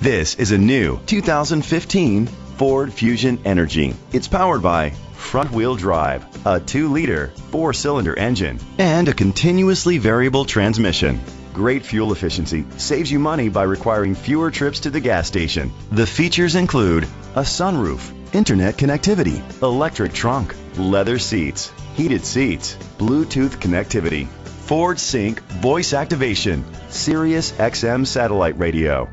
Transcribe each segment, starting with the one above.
This is a new 2015 Ford Fusion Energi. It's powered by front wheel drive, a 2 liter, 4 cylinder engine, and a continuously variable transmission. Great fuel efficiency saves you money by requiring fewer trips to the gas station. The features include a sunroof, internet connectivity, electric trunk, leather seats, heated seats, Bluetooth connectivity, Ford Sync voice activation, Sirius XM satellite radio,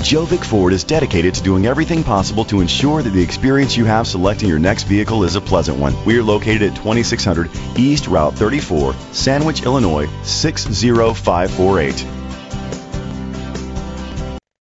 Gjovik Ford is dedicated to doing everything possible to ensure that the experience you have selecting your next vehicle is a pleasant one. We are located at 2600 East Route 34, Sandwich, Illinois 60548.